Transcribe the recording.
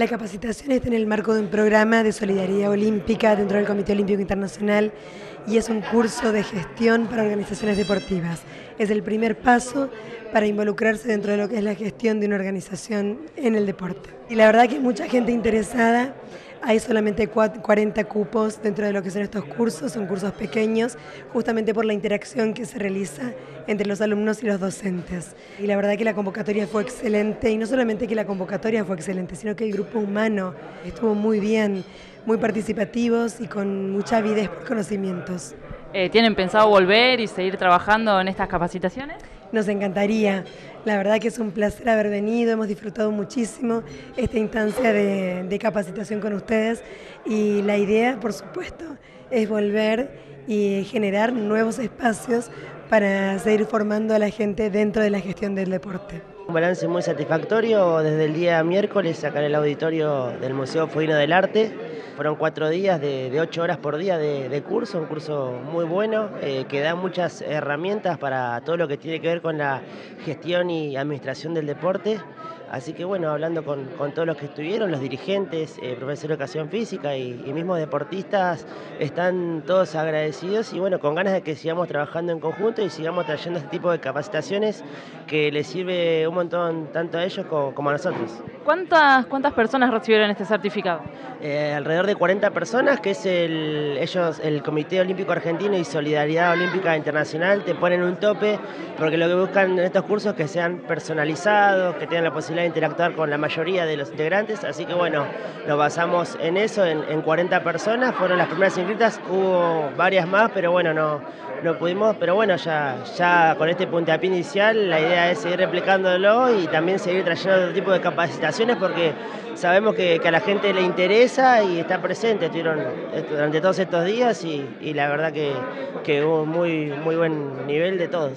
La capacitación está en el marco de un programa de solidaridad olímpica dentro del Comité Olímpico Internacional y es un curso de gestión para organizaciones deportivas. Es el primer paso para involucrarse dentro de lo que es la gestión de una organización en el deporte. Y la verdad que hay mucha gente interesada hay solamente 40 cupos dentro de lo que son estos cursos, son cursos pequeños, justamente por la interacción que se realiza entre los alumnos y los docentes. Y la verdad que la convocatoria fue excelente, y no solamente que la convocatoria fue excelente, sino que el grupo humano estuvo muy bien, muy participativos y con mucha avidez por conocimientos. Eh, ¿Tienen pensado volver y seguir trabajando en estas capacitaciones? Nos encantaría. La verdad que es un placer haber venido, hemos disfrutado muchísimo esta instancia de, capacitación con ustedes y la idea, por supuesto, es volver y generar nuevos espacios para seguir formando a la gente dentro de la gestión del deporte. Un balance muy satisfactorio desde el día miércoles acá en el auditorio del Museo Fuino del Arte fueron cuatro días de, ocho horas por día de, curso, un curso muy bueno eh, que da muchas herramientas para todo lo que tiene que ver con la gestión y administración del deporte. Así que bueno, hablando con, todos los que estuvieron, los dirigentes, eh, profesores de educación física y, mismos deportistas, están todos agradecidos y bueno, con ganas de que sigamos trabajando en conjunto y sigamos trayendo este tipo de capacitaciones que les sirve un montón tanto a ellos como, a nosotros. ¿Cuántas, ¿Cuántas personas recibieron este certificado? Eh, alrededor de 40 personas, que es el, ellos, el Comité Olímpico Argentino y Solidaridad Olímpica Internacional, te ponen un tope porque lo que buscan en estos cursos es que sean personalizados, que tengan la posibilidad interactuar con la mayoría de los integrantes, así que bueno, nos basamos en eso, en, 40 personas, fueron las primeras inscritas, hubo varias más, pero bueno, no, no pudimos, pero bueno, ya, ya con este puntapié inicial la idea es seguir replicándolo y también seguir trayendo otro tipo de capacitaciones porque sabemos que, a la gente le interesa y está presente, estuvieron durante todos estos días y, la verdad que, que hubo muy, muy buen nivel de todos.